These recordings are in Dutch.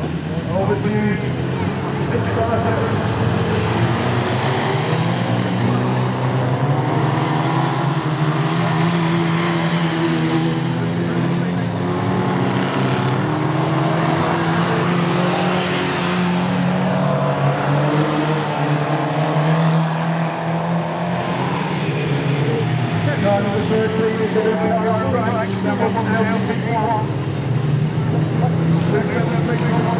Over the Number one, Number one,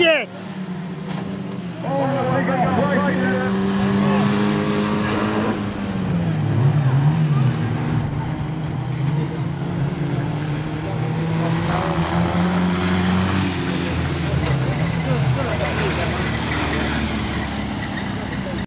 shit!